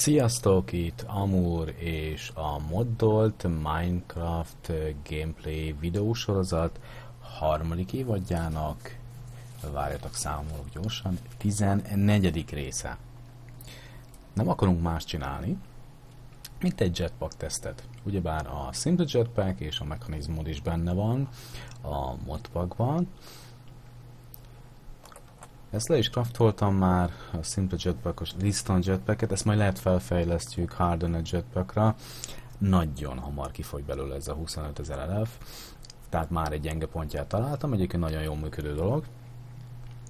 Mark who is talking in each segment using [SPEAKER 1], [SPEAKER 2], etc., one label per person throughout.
[SPEAKER 1] Sziasztok, itt Amur és a moddolt Minecraft gameplay videósorozat harmadik évadjának, várjatok számolok gyorsan, 14. része. Nem akarunk más csinálni, mint egy jetpack tesztet. Ugyebár a Simple Jetpack és a Mechanism mod is benne van a modpackban, ezt le is craftoltam már, a Simple Jetpack, a Liston Jetpacket, ezt majd lehet felfejlesztjük Hardened Jetpackra. Nagyon hamar kifogy belőle ez a 25 ezer LF, tehát már egy gyenge pontját találtam, egyébként nagyon jól működő dolog.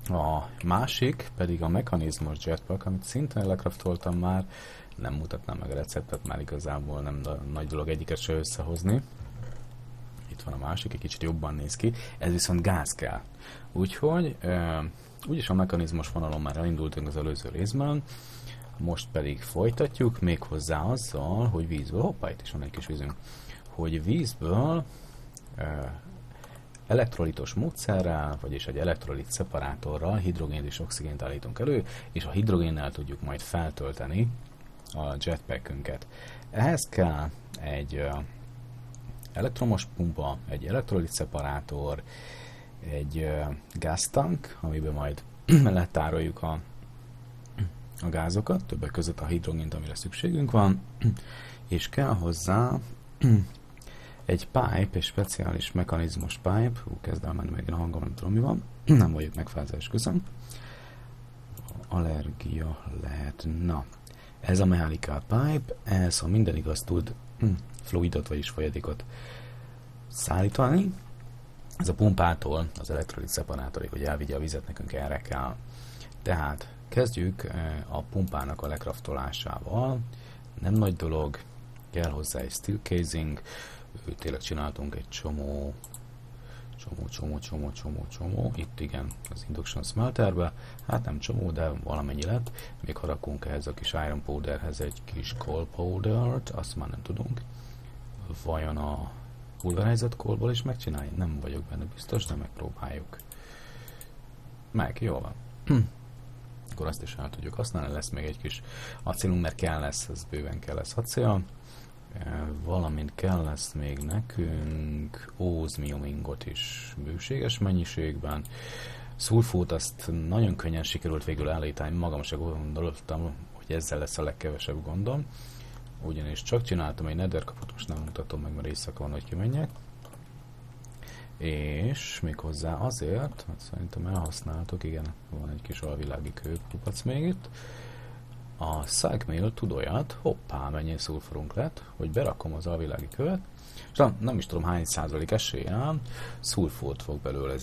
[SPEAKER 1] A másik pedig a mechanizmus jetpack, amit szintén lekraftoltam már, nem mutatnám meg a receptet, már igazából nem nagy dolog egyiket se összehozni. Itt van a másik, egy kicsit jobban néz ki, ez viszont gáz kell. Úgyhogy Úgyis a mechanizmus vonalon már elindultunk az előző részben, most pedig folytatjuk, méghozzá azzal, hogy vízből, hoppá, itt is van egy kis vízünk, hogy vízből elektrolitos módszerrel, vagyis egy elektrolit szeparátorral hidrogént és oxigént állítunk elő, és a hidrogénnel tudjuk majd feltölteni a jetpackünket. Ehhez kell egy elektromos pumpa, egy elektrolit szeparátor, egy gáztank, amiben majd letároljuk a, a gázokat, többek között a hidrogént, amire szükségünk van, és kell hozzá egy pipe, egy speciális mechanizmus pipe, hú, kezd el menni megint a hangom, nem tudom mi van, nem vagyok megfázás közön. Allergia lehet, na. Ez a mechanical pipe, ez, ha minden igaz tud fluidot, vagyis folyadékot szállítani, ez a pumpától az elektrolit szeparátorig, hogy elvigye a vizet, nekünk erre kell. Tehát kezdjük eh, a pumpának a lekraftolásával. Nem nagy dolog, kell hozzá egy steel casing, tényleg csináltunk egy csomó csomó, csomó, csomó, csomó, csomó, itt igen, az induction smelterbe, hát nem csomó, de valamennyi lett, még harakunk ehhez a kis iron powderhez egy kis coal powdert, azt már nem tudunk, vajon a pulverizett kolból is megcsinálni? Nem vagyok benne biztos, de megpróbáljuk. Meg, jó van. Akkor azt is el tudjuk használni, lesz még egy kis acélunk, mert kell lesz, ez bőven kell lesz acél. E, valamint kell lesz még nekünk ózmiumingot is bőséges mennyiségben. Szulfót azt nagyon könnyen sikerült végül állítani, magam se gondoltam, hogy ezzel lesz a legkevesebb gondom ugyanis csak csináltam egy nether kaput, most nem mutatom meg, mert éjszaka van, hogy kimenjek. És méghozzá azért, mert szerintem elhasználtok, igen, van egy kis alvilági kőkupac még itt. A Sagmail tud olyat, hoppá, mennyi szulforunk lett, hogy berakom az alvilági követ, és nem, nem is tudom hány százalék eséllyel szulfót fog belőle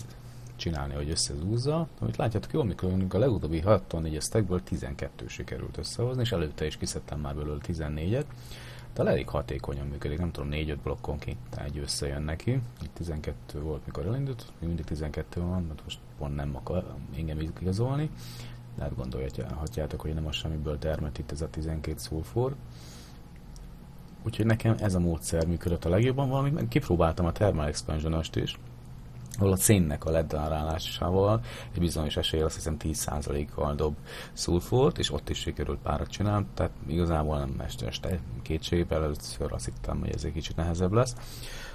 [SPEAKER 1] csinálni, hogy összezúzza. Amit látjátok jól, mikor a legutóbbi 64 stackből 12 sikerült összehozni, és előtte is kiszedtem már belőle 14-et. De elég hatékonyan működik, nem tudom, 4-5 blokkon ki, egy összejön neki. Itt 12 volt, mikor elindult, még mindig 12 van, mert most pont nem akar engem igazolni. De hát gondolhatjátok, hogy nem a semmiből termett itt ez a 12 szulfor. Úgyhogy nekem ez a módszer működött a legjobban, valamit kipróbáltam a Thermal expansion is, ahol a szénnek a ledarálásával egy bizonyos esély azt hiszem 10%-kal dob szulfort, és ott is sikerült párat csinálni, tehát igazából nem este, este kétségbe, először azt hittem, hogy ez egy kicsit nehezebb lesz.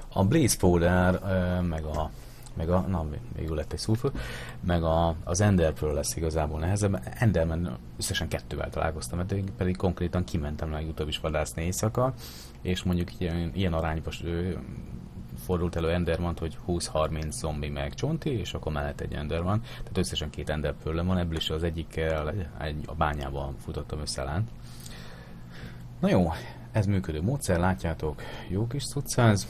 [SPEAKER 1] A Blaze Powder, meg a meg a, na, végül lett egy szulfur, meg a, az Enderpől lesz igazából nehezebb. Enderman összesen kettővel találkoztam, eddig pedig konkrétan kimentem legutóbb is vadászni éjszaka, és mondjuk ilyen, ilyen arányban fordult elő Enderman, hogy 20-30 zombi meg csonti, és akkor mellett egy Enderman. Tehát összesen két Enderpőlem van, ebből is az egyikkel egy, a bányában futottam össze Na jó, ez működő módszer, látjátok, jó kis cuccáz,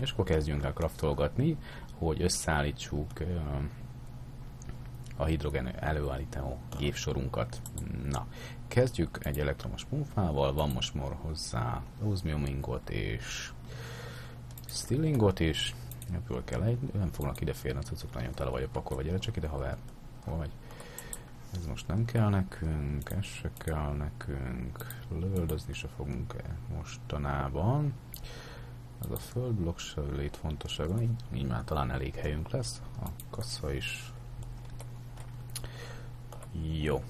[SPEAKER 1] és akkor kezdjünk el kraftolgatni, hogy összeállítsuk a hidrogén előállító gépsorunkat. Na, kezdjük egy elektromos pumpával, van most már hozzá ózmiumingot és Stillingot is. Ebből kell egy, nem fognak ide férni a cuccok, nagyon tele vagyok pakolva, gyere csak ide haver. Hol vagy? Ez most nem kell nekünk, ez se kell nekünk, lövöldözni se fogunk -e mostanában. Ez a földblokk se létfontossága, így, így már talán elég helyünk lesz, a kassa is. Jó.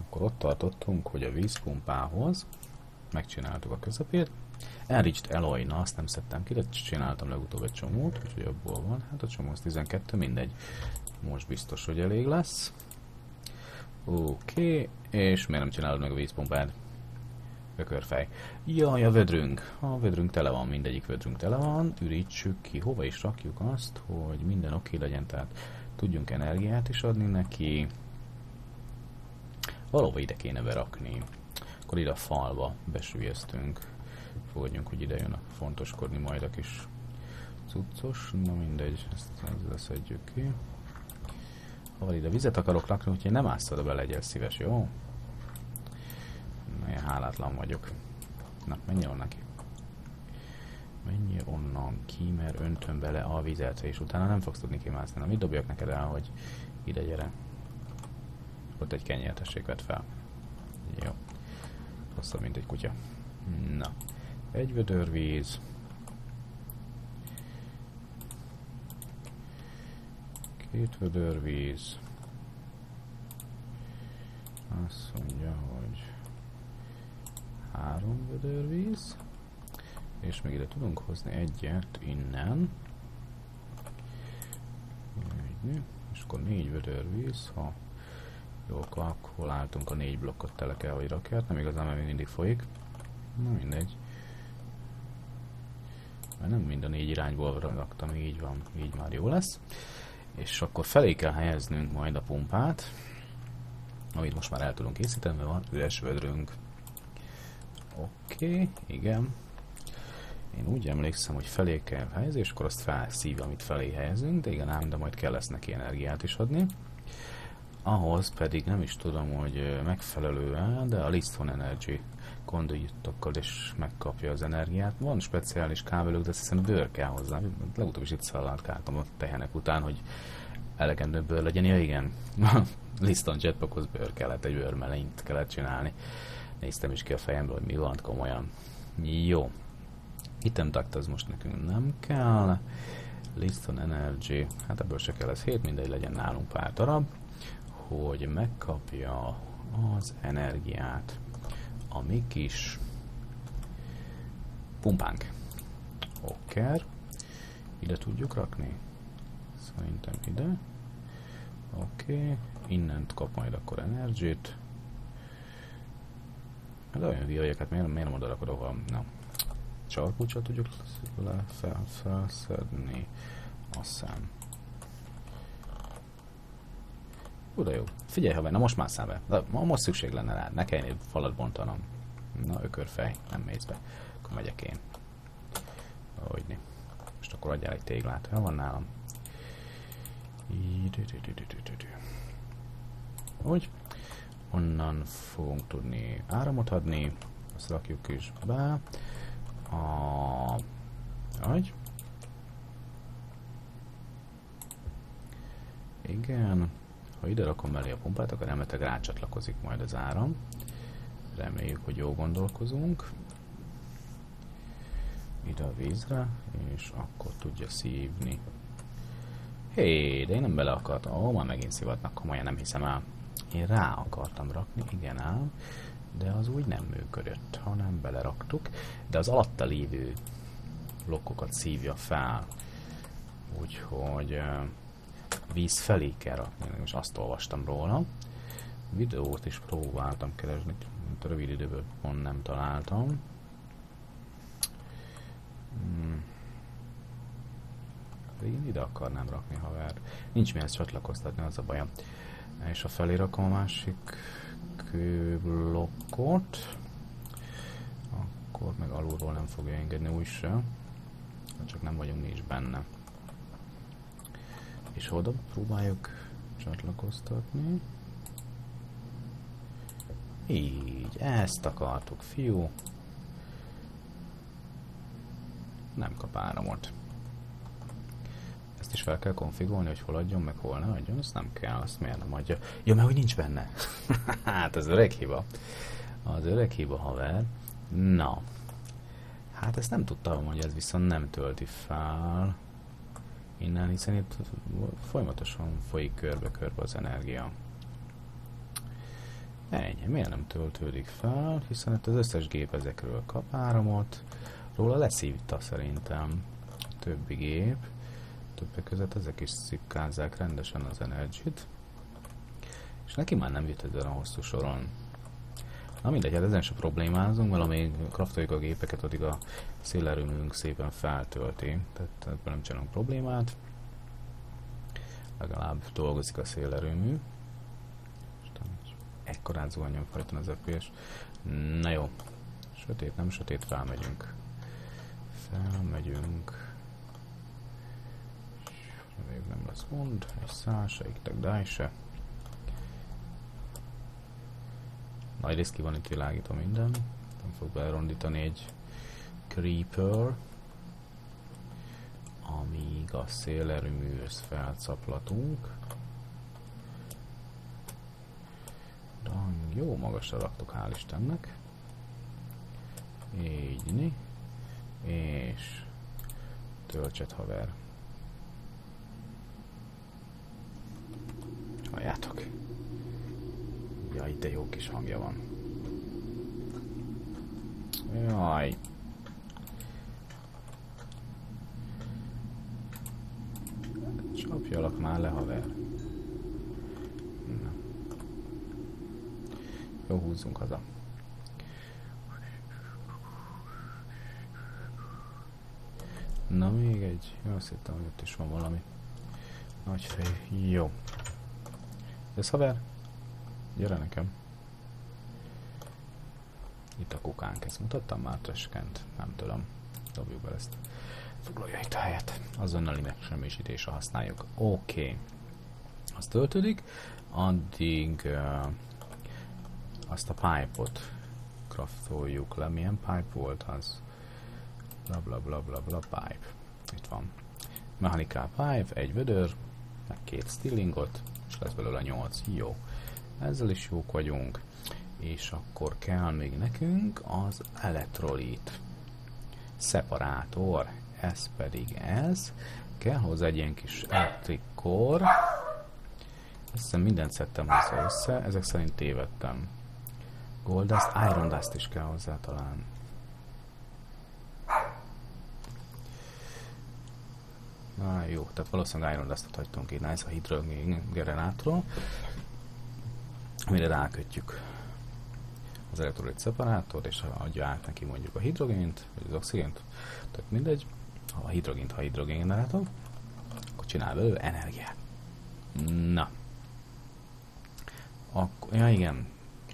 [SPEAKER 1] Akkor ott tartottunk, hogy a vízpumpához megcsináltuk a közepét. Enriched Eloy, na azt nem szedtem ki, de csináltam legutóbb egy csomót, úgyhogy abból van. Hát a csomó az 12, mindegy. Most biztos, hogy elég lesz. Oké, okay. és miért nem csinálod meg a vízpumpát? Ökörfej. Jaj, a vödrünk. A vödrünk tele van, mindegyik vödrünk tele van. Ürítsük ki, hova is rakjuk azt, hogy minden oké okay legyen, tehát tudjunk energiát is adni neki. Valóban ide kéne berakni. Akkor ide a falba besülyeztünk. Fogadjunk, hogy ide jön a fontoskodni majd a kis cuccos. Na mindegy, ezt ezzel szedjük ki. Ha ide vizet akarok lakni, úgyhogy nem állsz oda be, legyél szíves, jó? Nagyon hálátlan vagyok. Na, menj onnan ki. Menj onnan ki, mert öntöm bele a vizet, és utána nem fogsz tudni kimászni. Na, mit dobjak neked el, hogy ide gyere? Ott egy kenyértessék vett fel. Jó. Rosszabb, mint egy kutya. Na. Egy vödör víz. Két vödör víz. Azt mondja, hogy három vödörvíz, és még ide tudunk hozni egyet innen, és akkor négy vödörvíz, ha jó, akkor álltunk a négy blokkot tele kell, hogy rakját, nem igazán, mert mindig folyik. Na mindegy. Mert nem mind a négy irányból raktam, így van, így már jó lesz. És akkor felé kell helyeznünk majd a pumpát, amit most már el tudunk készíteni, mert van üres vödrünk. Oké, okay, igen. Én úgy emlékszem, hogy felé kell helyezni, és akkor azt felszív, amit felé helyezünk, de igen ám, de majd kell lesz neki energiát is adni. Ahhoz pedig nem is tudom, hogy megfelelő-e, de a Liston Energy konduitokkal is megkapja az energiát. Van speciális kábelök, de azt hiszem bőr kell hozzá. Legutóbb is itt szallátkáltam a tehenek után, hogy elegendő bőr legyen. Ja igen, Liston Jetpackhoz bőr kellett, egy bőrmelenyt kellett csinálni. Néztem is ki a fejemből, hogy mi van komolyan. Jó. Item duct az most nekünk nem kell. Liston Energy, hát ebből se kell, ez 7, mindegy legyen nálunk pár darab, hogy megkapja az energiát a mi kis pumpánk. Okker. Ide tudjuk rakni? Szerintem ide. Oké. Innent kap majd akkor energit. De olyan viajokat miért, miért nem oda rakod, ahol nem. Csarkulcsot tudjuk le fel, felszedni. A szem. Oda jó. Figyelj, haver, na most már be. De most szükség lenne rá. Ne kelljen falat bontanom. Na, ökörfej, nem mész be. Akkor megyek én. Hogyni. Most akkor adjál egy téglát. Ha van nálam. Úgy onnan fogunk tudni áramot adni, azt rakjuk is be. A... Agy. Igen. Ha ide rakom mellé a pumpát, akkor remélhetőleg rácsatlakozik majd az áram. Reméljük, hogy jó gondolkozunk. Ide a vízre, és akkor tudja szívni. Hé, de én nem bele akartam. Ó, már megint szivatnak, komolyan nem hiszem el. Én rá akartam rakni, igen ám, de az úgy nem működött, hanem beleraktuk, de az alatta lévő blokkokat szívja fel, úgyhogy uh, víz felé kell rakni, most azt olvastam róla. Videót is próbáltam keresni, mint a rövid időből pont nem találtam. Hmm. De én ide akarnám rakni, haver. Nincs mihez csatlakoztatni, az a bajom és a felé rakom a másik kőblokkot, akkor meg alulról nem fogja engedni se, csak nem vagyunk mi is benne. És oda próbáljuk csatlakoztatni. Így, ezt akartuk, fiú. Nem kap áramot ezt is fel kell konfigolni, hogy hol adjon, meg hol ne adjon, azt nem kell, azt miért nem adja. Ja, mert hogy nincs benne. hát ez öreg hiba. Az öreg hiba, haver. Na. Hát ezt nem tudtam, hogy ez viszont nem tölti fel innen, hiszen itt folyamatosan folyik körbe-körbe az energia. Ennyi, miért nem töltődik fel, hiszen itt az összes gép ezekről kap áramot, róla leszívta szerintem a többi gép, többek között ezek is szipkázzák rendesen az energit, és neki már nem jut ezen a hosszú soron. Na mindegy, hát ezen sem problémázunk, mert amíg kraftoljuk a gépeket, addig a szélerőműnk szépen feltölti, tehát ebben nem csinálunk problémát. Legalább dolgozik a szélerőmű. Ekkorát zuhanjon folyton az FPS. Na jó. Sötét, nem sötét, felmegyünk. Felmegyünk. Még nem lesz gond. Egy szál, se iktek, se. Nagy riszki van itt világítva minden. Nem fog belerondítani egy creeper. Amíg a szélerőműhöz felcaplatunk. Dang, jó magasra raktuk, hál' Istennek. Így, és töltset haver. Halljátok. Jaj, de jó kis hangja van. Jaj. Csapjalak már le, haver. Na. Jó, húzzunk haza. Na, még egy. Jó, azt hittem, hogy ott is van valami. Nagy fej. Jó. Ez haver? Gyere nekem. Itt a kukánk, ezt mutattam már treskent? Nem tudom. Dobjuk be ezt. Foglalja itt a helyet. Azonnali megsemmisítésre használjuk. Oké. Okay. Az töltődik, addig uh, azt a pipe-ot craftoljuk le. Milyen pipe volt az? Bla bla bla bla bla pipe. Itt van. Mechanical pipe, egy vödör, meg két stillingot, és lesz belőle 8. Jó. Ezzel is jók vagyunk. És akkor kell még nekünk az elektrolit szeparátor. Ez pedig ez. Kell hozzá egy ilyen kis elektrikor. Össze mindent szedtem hozzá össze, ezek szerint tévedtem. Gold Dust, Iron Dust is kell hozzá talán. Na jó, tehát valószínűleg Iron Dust-ot hagytunk itt, nice a hidrogén generátorról amire rákötjük az elektrolit szeparátort, és adja át neki mondjuk a hidrogént, vagy az oxigént, tehát mindegy, ha a hidrogént, ha a hidrogén generátor, akkor csinál belőle energiát. Na. Akkor, ja igen,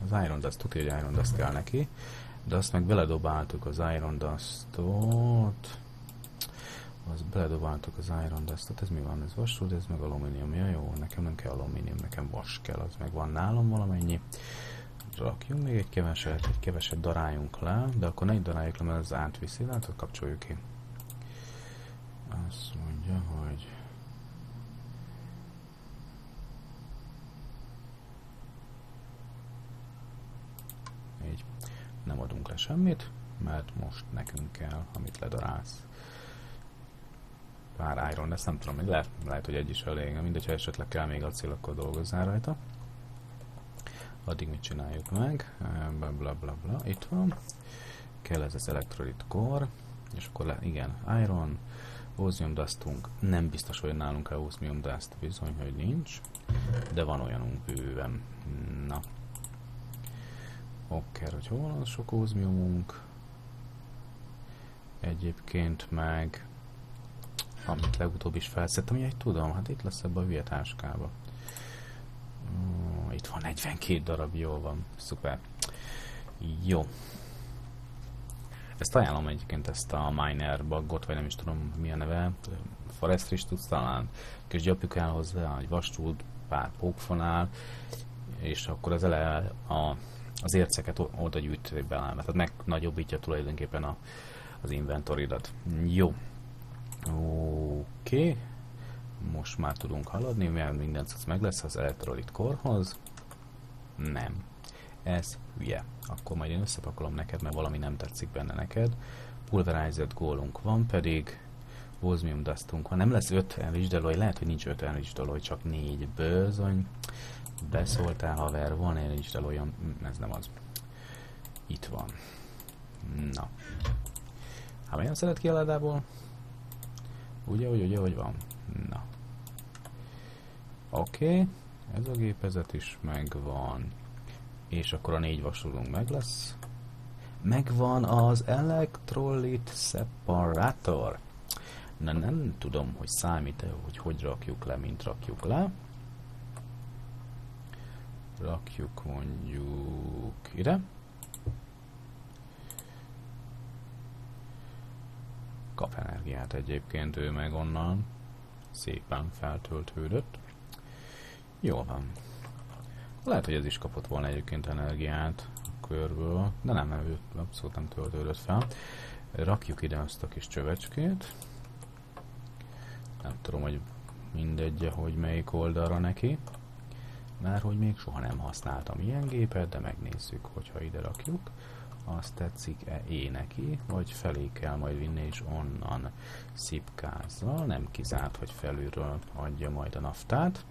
[SPEAKER 1] az Iron Dust, tudja, hogy Iron Dust kell neki, de azt meg beledobáltuk az Iron Dustot, beledobáltuk az Iron Dustot, ez mi van, ez vasrúd, ez meg alumínium, ja jó, nekem nem kell alumínium, nekem vas kell, az meg van nálam valamennyi. Rakjunk még egy keveset, egy keveset daráljunk le, de akkor ne daráljuk le, mert az átviszi, látod, kapcsoljuk ki. Azt mondja, hogy így. Nem adunk le semmit, mert most nekünk kell, amit ledarálsz pár Iron, ezt nem tudom, hogy lehet, lehet, hogy egy is elég, mindegy, ha esetleg kell még acél, akkor dolgozzál rajta. Addig mit csináljuk meg? Bla bla bla bla, itt van. Kell ez az elektrolit core, és akkor le, igen, Iron, Osmium Dustunk, nem biztos, hogy nálunk a Osmium Dust, bizony, hogy nincs, de van olyanunk bőven. Na. Okker, hogy hol van sok Osmiumunk? Egyébként meg amit legutóbb is felszettem, hogy tudom, hát itt lesz ebbe a hülye táskába. Itt van 42 darab, jó van, szuper. Jó. Ezt ajánlom egyébként ezt a miner bugot, vagy nem is tudom mi a neve, forestry is tudsz talán, kis gyapjuk el hozzá, egy vastúd, pár pókfonál, és akkor az ele a, az érceket oda gyűjtő be, tehát megnagyobbítja tulajdonképpen a, az inventoridat. Jó. Oké. Most már tudunk haladni, mert minden cucc meg lesz az elektrolit korhoz. Nem. Ez hülye. Akkor majd én összepakolom neked, mert valami nem tetszik benne neked. Pulverized gólunk van pedig. Osmium dustunk van. Nem lesz 5 enrich lehet, hogy nincs 5 enrich csak 4 bőzony. Beszóltál haver, van Insta olyan... Hm, ez nem az. Itt van. Na. Hát milyen szeret ki a ládából? Ugye, ugye, ugye, hogy van? Na. Oké. Okay. Ez a gépezet is megvan. És akkor a négy vasulunk meg lesz. Megvan az Electrolyte Separator. Na, nem tudom, hogy számít-e, hogy hogy rakjuk le, mint rakjuk le. Rakjuk mondjuk ide. Kap energiát egyébként ő meg onnan. Szépen feltöltődött. Jó van. Lehet, hogy ez is kapott volna egyébként energiát a körből, de nem, nem, ő abszolút nem töltődött fel. Rakjuk ide azt a kis csövecskét. Nem tudom, hogy mindegy, hogy melyik oldalra neki. Mert hogy még soha nem használtam ilyen gépet, de megnézzük, hogyha ide rakjuk. Azt tetszik-e é neki, vagy felé kell majd vinni, és onnan szipkázzal. Nem kizárt, hogy felülről adja majd a naftát.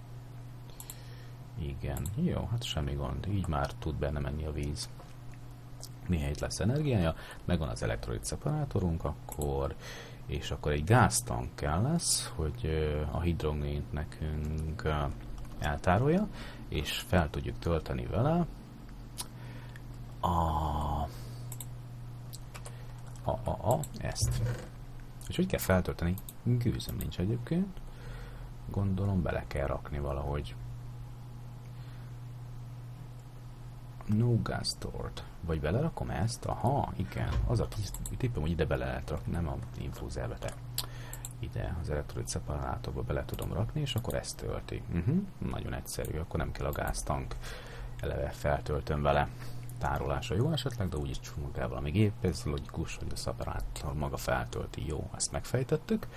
[SPEAKER 1] Igen, jó, hát semmi gond, így már tud benne menni a víz. Mihelyt lesz energiája, megvan az elektrolit szeparátorunk, akkor és akkor egy gáztank kell lesz, hogy a hidrogént nekünk eltárolja, és fel tudjuk tölteni vele a, a, a, a ezt. És hogy kell feltölteni? Gőzöm nincs egyébként. Gondolom bele kell rakni valahogy. No gas stored. Vagy belerakom ezt? Aha, igen. Az a tippem, hogy ide bele lehet rakni, nem a infúzerbe, ide az elektrolit szeparátorba bele tudom rakni, és akkor ezt tölti. Uh-huh. Nagyon egyszerű, akkor nem kell a gáztank eleve feltöltöm vele tárolása jó esetleg, de úgyis csomag el valami gép, ez logikus, hogy a szeparátor maga feltölti, jó, ezt megfejtettük.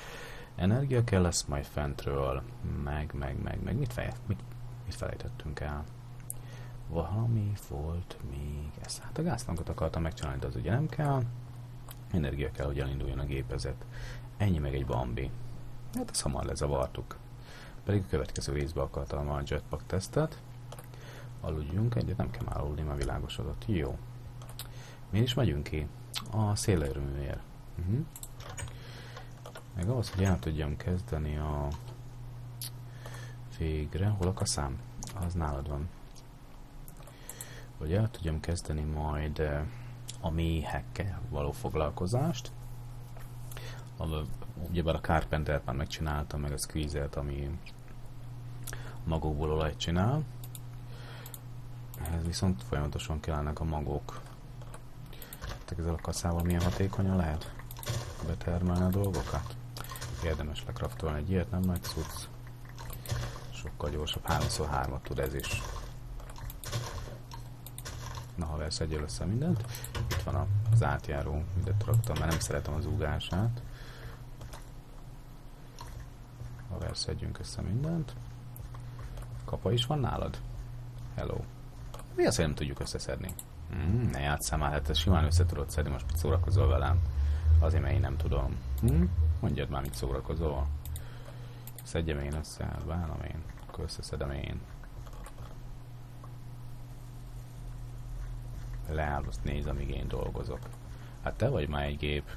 [SPEAKER 1] Energia kell lesz majd fentről, meg, meg, meg, meg, mit, fej, mit, mit felejtettünk el? Valami volt még ez. Hát a gáztankot akartam megcsinálni, de az ugye nem kell. Energia kell, hogy elinduljon a gépezet. Ennyi meg egy bambi. Hát ezt hamar lezavartuk. Pedig a következő részbe akartam a jetpack tesztet. Aludjunk egyet, nem kell már aludni, már világosodott. Jó. Mi is megyünk ki? A szélerőműért. Uh-huh. Meg ahhoz, hogy el tudjam kezdeni a végre, hol a kaszám? Az nálad van hogy el tudjam kezdeni majd eh, a méhekkel való foglalkozást. Ugyebár a Carpenter már megcsináltam, meg a Squeezert, ami magokból olajt csinál. Ehhez viszont folyamatosan kellene a magok. Tehát ezzel a kaszával milyen hatékonyan lehet betermelni a dolgokat? Érdemes lekraftolni egy ilyet, nem nagy cucc. Sokkal gyorsabb, 3x3-at tud ez is. Na haver, szedjél össze mindent. Itt van az átjáró, mindent raktam, mert nem szeretem az ugását. Haver, szedjünk össze mindent. Kapa is van nálad? Hello. Mi az, hogy nem tudjuk összeszedni? Mm, ne játsszál már, hát ezt simán össze tudod szedni, most mit szórakozol velem? Azért, mert én nem tudom. Hm? Mondjad már, mit szórakozol. Szedjem én össze, bánom én, akkor összeszedem én. leáll, azt néz, amíg én dolgozok. Hát te vagy már egy gép.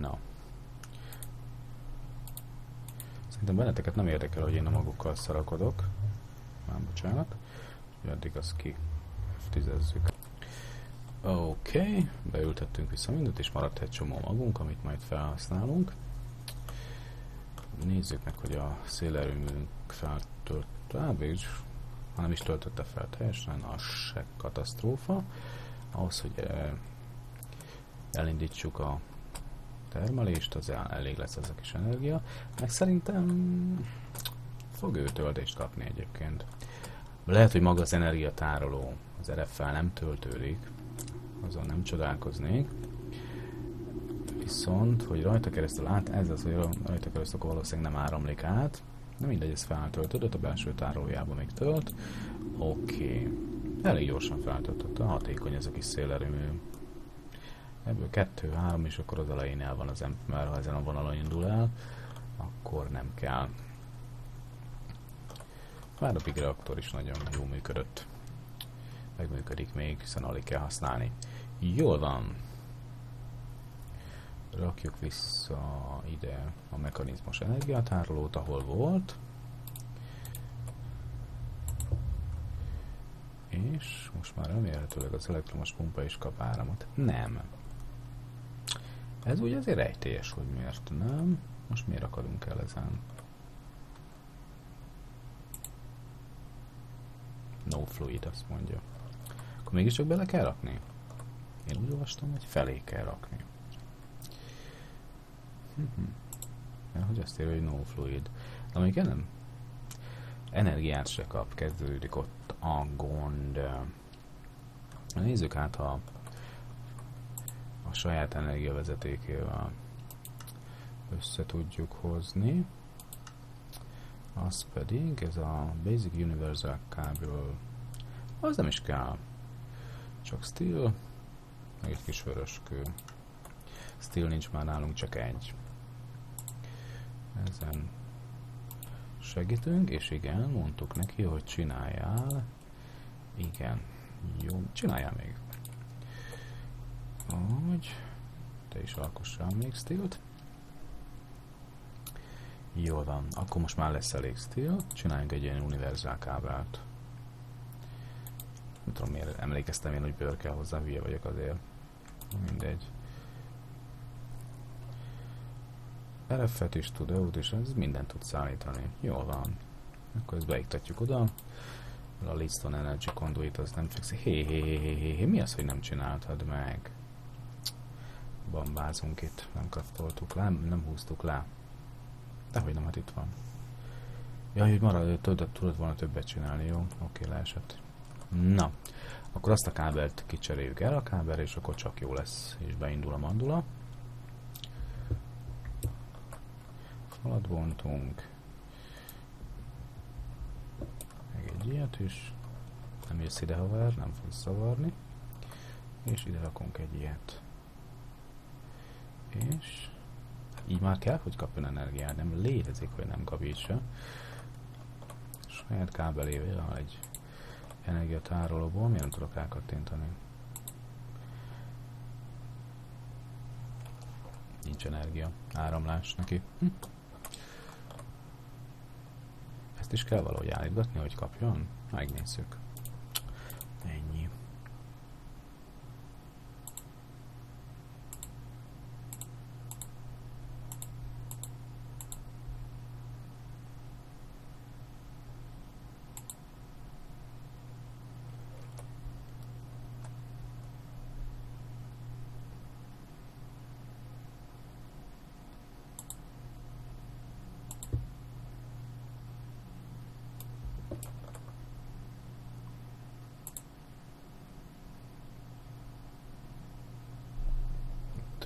[SPEAKER 1] Na. Szerintem benneteket nem érdekel, hogy én a magukkal szarakodok. Már bocsánat. Addig azt ki. Oké, okay. beültettünk vissza mindent, és maradt egy csomó magunk, amit majd felhasználunk. Nézzük meg, hogy a szélerőműnk feltört. Á, ha nem is töltötte fel teljesen, az se katasztrófa. Ahhoz, hogy eh, elindítsuk a termelést, az elég lesz ez a kis energia. Meg szerintem fog ő töltést kapni egyébként. Lehet, hogy maga az energiatároló az RF-fel nem töltődik, azon nem csodálkoznék. Viszont, hogy rajta keresztül át, ez az, hogy rajta keresztül valószínűleg nem áramlik át, Na mindegy, ez feltöltődött, a belső tárolójában még tölt. Oké. Okay. Elég gyorsan feltöltötte, hatékony ez a kis szélerőmű. Ebből kettő, három, és akkor az elején el van az ember, ha ezen a vonalon indul el, akkor nem kell. A big reaktor is nagyon jó működött. Megműködik még, hiszen alig kell használni. Jól van. Rakjuk vissza ide a mechanizmus energiatárolót, ahol volt. És most már remélhetőleg az elektromos pumpa is kap áramot. Nem. Ez ugye azért rejtélyes, hogy miért nem. Most miért akadunk el ezen? No fluid, azt mondja. Akkor mégiscsak bele kell rakni? Én úgy olvastam, hogy felé kell rakni. Ja, hogy azt írja, hogy no fluid. De még nem energiát se kap, kezdődik ott a gond. Nézzük át, ha a saját energiavezetékével össze tudjuk hozni. Az pedig, ez a Basic Universal kábel, az nem is kell. Csak steel, meg egy kis vöröskő. Steel nincs már nálunk, csak egy. Ezen segítünk, és igen, mondtuk neki, hogy csináljál. Igen, jó, csináljál még. Hogy te is alkossál még stilt. Jó van, akkor most már lesz elég stíl, csináljunk egy ilyen univerzál kábelt. Nem tudom miért emlékeztem én, hogy bőr kell hozzá, hülye vagyok azért. Mindegy. RF-et is tud, EU-t is, ez mindent tud szállítani. Jól van. Akkor ezt beiktatjuk oda. A Liston Energy Conduit az nem fekszik. Hé, hé, hé, hé, hé, hé, mi az, hogy nem csináltad meg? Bambázunk itt, nem kattoltuk le, nem húztuk le. Dehogy nem, hát itt van. Ja, hogy marad, tudod, tudod volna többet csinálni, jó? Oké, leesett. Na, akkor azt a kábelt kicseréljük el a kábel, és akkor csak jó lesz, és beindul a mandula. Falat bontunk. Meg egy ilyet is. Nem jössz ide, haver, nem fogsz zavarni. És ide rakunk egy ilyet. És így már kell, hogy kapjon energiát, nem létezik, hogy nem kap így se. Saját kábelével egy energiatárolóból, miért nem tudok elkattintani? Nincs energia, áramlás neki. Hm. Ezt is kell valahogy állítgatni, hogy kapjon? Megnézzük. Ennyi.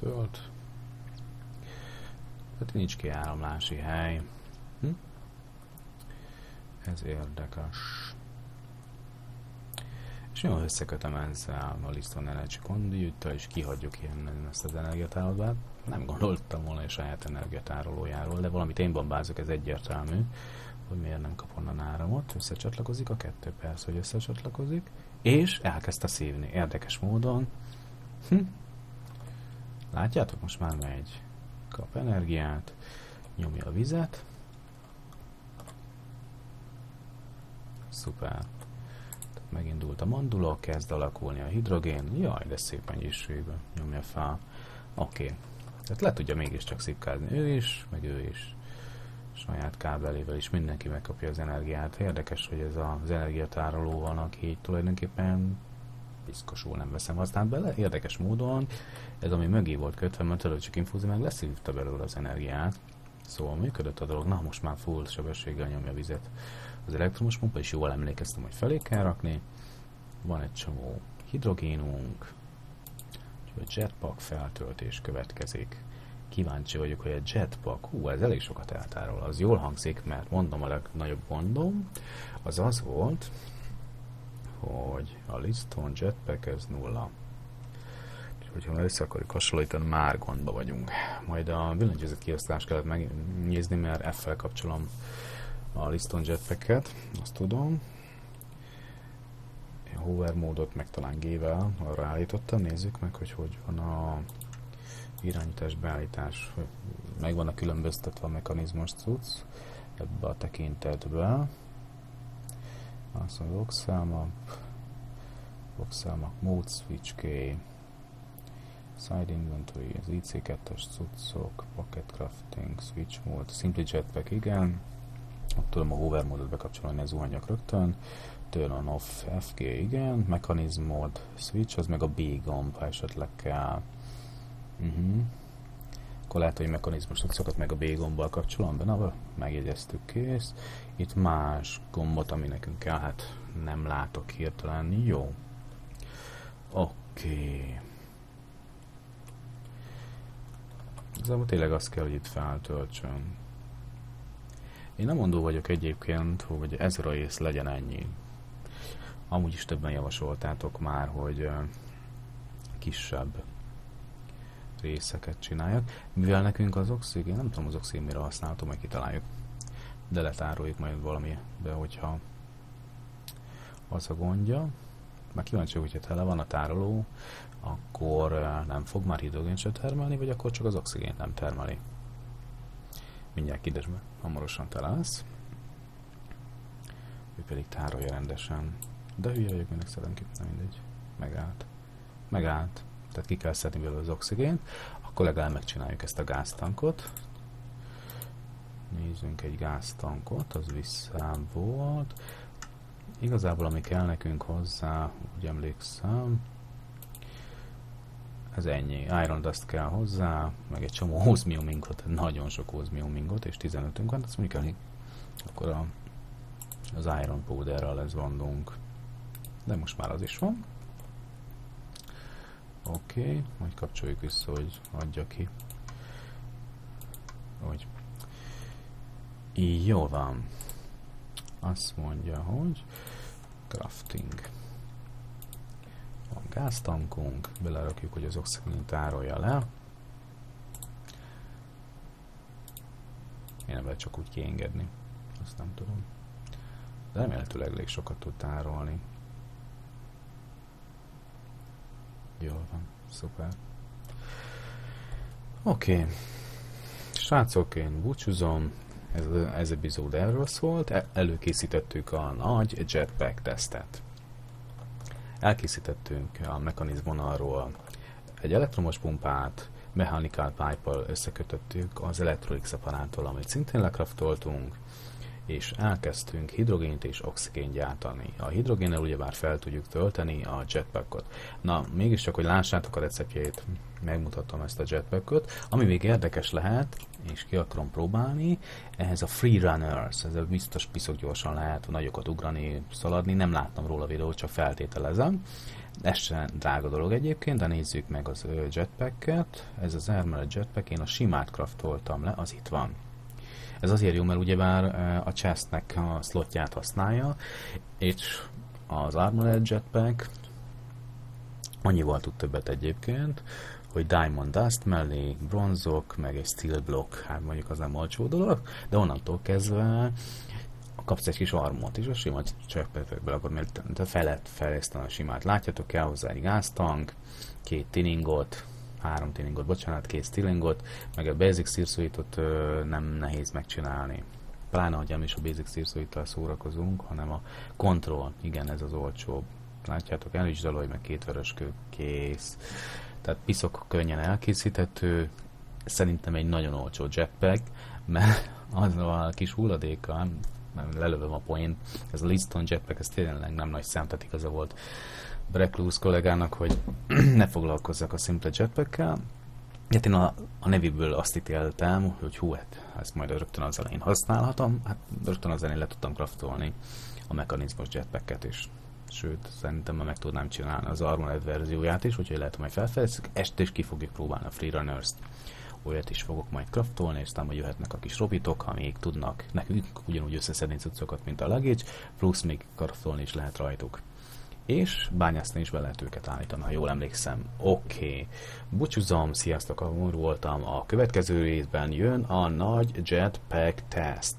[SPEAKER 1] tölt. Tehát nincs kiáramlási hely. Hm? Ez érdekes. És jól összekötöm ezzel a Liston Energy Conduit-tal, és kihagyjuk ilyen ezt az energiatárolót. Nem gondoltam volna a saját energiatárolójáról, de valamit én bombázok, ez egyértelmű, hogy miért nem kap onnan áramot. Összecsatlakozik a kettő, persze, hogy összecsatlakozik. És elkezdte szívni, érdekes módon. Hm? Látjátok, most már megy. Kap energiát, nyomja a vizet. Szuper. Megindult a mandula, kezd alakulni a hidrogén. Jaj, de szép mennyiségben nyomja fel. Oké. Okay. Tehát le tudja mégiscsak szipkázni ő is, meg ő is. Saját kábelével is mindenki megkapja az energiát. Érdekes, hogy ez az energiatároló van, aki tulajdonképpen piszkosul nem veszem aztán bele. Érdekes módon ez, ami mögé volt kötve, mert előtt csak infúzi meg leszívta belőle az energiát. Szóval működött a dolog, na most már full sebességgel nyomja a vizet. Az elektromos pumpa is jól emlékeztem, hogy felé kell rakni. Van egy csomó hidrogénunk, úgyhogy jetpack feltöltés következik. Kíváncsi vagyok, hogy a jetpack, hú, ez elég sokat eltárol. Az jól hangzik, mert mondom a legnagyobb gondom, az az volt, hogy a Liston Jetpack ez nulla. Úgyhogy ha össze akarjuk hasonlítani, már gondba vagyunk. Majd a villanygyőzet kiosztást kellett megnézni, mert F-fel kapcsolom a Liston jetpacket, azt tudom. A hover módot meg talán G-vel ráállítottam, nézzük meg, hogy hogy van a irányítás, beállítás, meg van a különböztetve a mechanizmus cucc ebbe a tekintetbe. Mondja, Voxelma, Voxelma, Mode Switch Key, Side Inventory, az IC2-es cuccok, Packet Crafting, Switch Mode, Simply Jetpack, igen. Ott tudom a hover módot bekapcsolni, ez zuhanjak rögtön. Turn on off FG, igen. Mechanism Mode, Switch, az meg a B gomb, ha esetleg kell. Uh-huh. Akkor lehet, hogy mechanizmus cuccokat meg a B gombbal kapcsolom be, na, megjegyeztük, kész. Itt más gombot, ami nekünk kell, hát nem látok hirtelen, jó. Oké. Okay. Igazából tényleg azt kell, hogy itt feltöltsön. Én nem mondó vagyok egyébként, hogy ez a rész legyen ennyi. Amúgy is többen javasoltátok már, hogy kisebb részeket csináljak. Mivel nekünk az oxigén, nem tudom az oxigén mire használható, meg kitaláljuk. De letároljuk majd valamibe, hogyha az a gondja. Már kíváncsi, hogyha tele van a tároló, akkor nem fog már hidrogént se termelni, vagy akkor csak az oxigént nem termeli. Mindjárt kiderül, hamarosan tele lesz. Ő pedig tárolja rendesen. De hülye vagyok, minek ki, nem mindegy. Megállt. Megállt. Tehát ki kell szedni belőle az oxigént. Akkor legalább megcsináljuk ezt a gáztankot. Nézzünk egy gáztankot, az vissza volt. Igazából ami kell nekünk hozzá, úgy emlékszem, ez ennyi. Iron Dust kell hozzá, meg egy csomó osmiumingot, nagyon sok osmiumingot, és 15-ünk van, azt mondjuk elég. Akkor a, az Iron Powderral lesz gondunk. De most már az is van. Oké, okay, majd kapcsoljuk vissza, hogy adja ki. Hogy jó van. Azt mondja, hogy crafting gáztankunk, belerakjuk, hogy az oxigén tárolja le. Én nem csak úgy kiengedni, azt nem tudom. De remélhetőleg elég sokat tud tárolni. Jól van, szuper. Oké. Okay. Srácok, én búcsúzom. Ez, ez epizód erről szólt. E, előkészítettük a nagy jetpack tesztet. Elkészítettünk a mechanizmonalról egy elektromos pumpát, mechanical pipe-al összekötöttük az Electronic szeparától, amit szintén lekraftoltunk, és elkezdtünk hidrogént és oxigént gyártani. A hidrogénnel ugyebár fel tudjuk tölteni a jetpackot. Na, mégiscsak, hogy lássátok a receptjét, megmutatom ezt a jetpackot. Ami még érdekes lehet, és ki akarom próbálni, ehhez a Free Runners, ezzel biztos piszok gyorsan lehet nagyokat ugrani, szaladni, nem láttam róla videót, csak feltételezem. Ez sem drága dolog egyébként, de nézzük meg az jetpacket. Ez az Armored Jetpack, én a simát craftoltam le, az itt van. Ez azért jó, mert ugyebár a chestnek a slotját használja, és az Armored Jetpack annyival tud többet egyébként, hogy Diamond Dust mellé bronzok, meg egy Steel Block, hát mondjuk az nem olcsó dolog, de onnantól kezdve kapsz egy kis armot is, a sima csöppetekből, akkor mert fel lehet fejleszteni a simát. Látjátok, kell hozzá egy gáztank, két tiningot, három tiningot, bocsánat, két stilingot, meg a basic szírszóitot nem nehéz megcsinálni. Pláne, hogy nem is a basic szírszóittal szórakozunk, hanem a control, igen, ez az olcsóbb. Látjátok, el is zaloj, meg két vöröskő, kész. Tehát piszok könnyen elkészíthető, szerintem egy nagyon olcsó jetpack, mert az a kis hulladéka, lelövöm a poén, ez a Liston jetpack, ez tényleg nem nagy szám, tehát igaza volt Brecklus kollégának, hogy ne foglalkozzak a Simple Jetpack-kel. Hát én a, a nevéből azt ítéltem, hogy hú, hát ezt majd rögtön az elején használhatom. Hát rögtön az elején le tudtam craftolni a mechanizmus jetpacket is. Sőt, szerintem meg tudnám csinálni az Armored verzióját is, úgyhogy lehet, hogy majd felfejlesztjük. Este is ki fogjuk próbálni a Freerunners-t. Olyat is fogok majd craftolni, és aztán majd jöhetnek a kis robitok, ha még tudnak nekünk ugyanúgy összeszedni cuccokat, mint a luggage, plusz még craftolni is lehet rajtuk és bányászni is be lehet őket állítani, ha jól emlékszem. Oké, okay. búcsúzom, sziasztok, ahol voltam. A következő részben jön a nagy jetpack test.